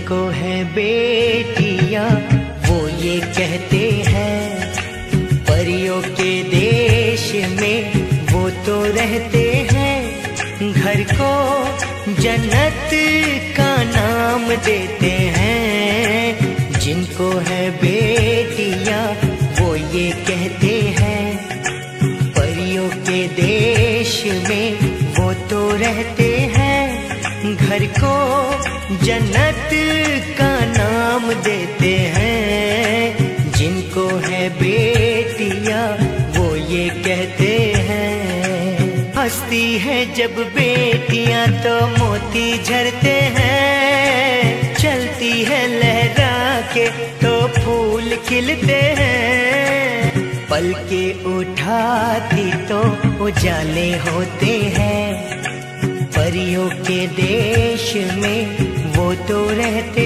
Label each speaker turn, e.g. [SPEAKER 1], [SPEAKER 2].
[SPEAKER 1] को है बेटिया, वो ये कहते हैं, परियों के देश में वो तो रहते हैं। घर को जन्नत का नाम देते हैं, जिनको है बेटिया, वो ये कहते हैं, परियों के देश में वो तो रहते हैं। घर को जन्नत का नाम देते हैं। जिनको है बेटियाँ, वो ये कहते हैं। हंसती है जब बेटियाँ तो मोती झरते हैं। चलती है लहरा के तो फूल खिलते हैं। पल के उठाती तो उजाले होते हैं। परियों के देश में वो तो रहते